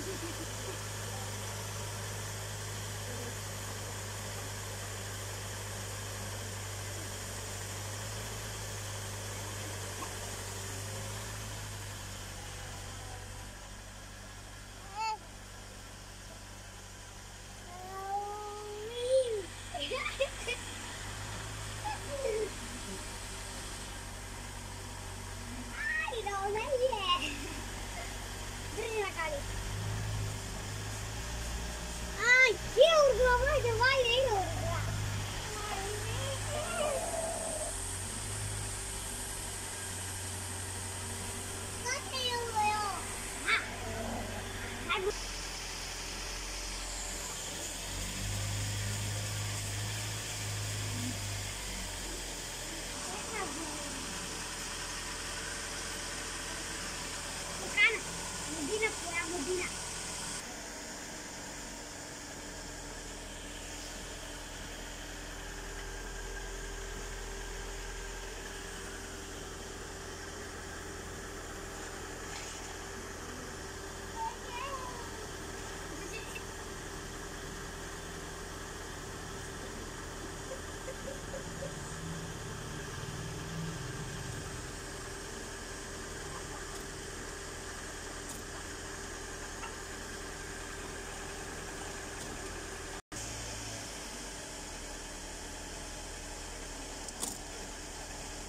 Medina,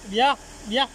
Viens, viens.